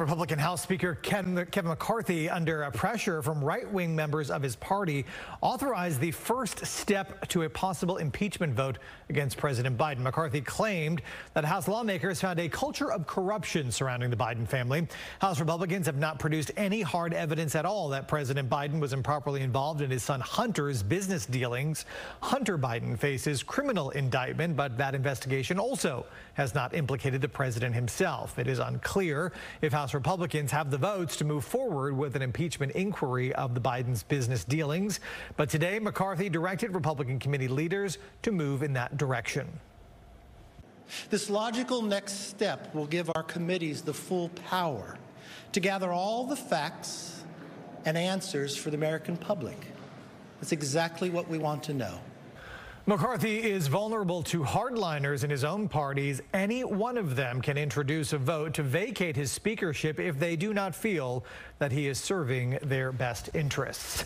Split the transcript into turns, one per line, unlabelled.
Republican House Speaker Kevin McCarthy, under pressure from right-wing members of his party, authorized the first step to a possible impeachment vote against President Biden. McCarthy claimed that House lawmakers found a culture of corruption surrounding the Biden family. House Republicans have not produced any hard evidence at all that President Biden was improperly involved in his son Hunter's business dealings. Hunter Biden faces criminal indictment, but that investigation also has not implicated the president himself. It is unclear if House House Republicans have the votes to move forward with an impeachment inquiry of the Biden's business dealings. But today, McCarthy directed Republican committee leaders to move in that direction.
This logical next step will give our committees the full power to gather all the facts and answers for the American public. That's exactly what we want to know.
McCarthy is vulnerable to hardliners in his own parties. Any one of them can introduce a vote to vacate his speakership if they do not feel that he is serving their best interests.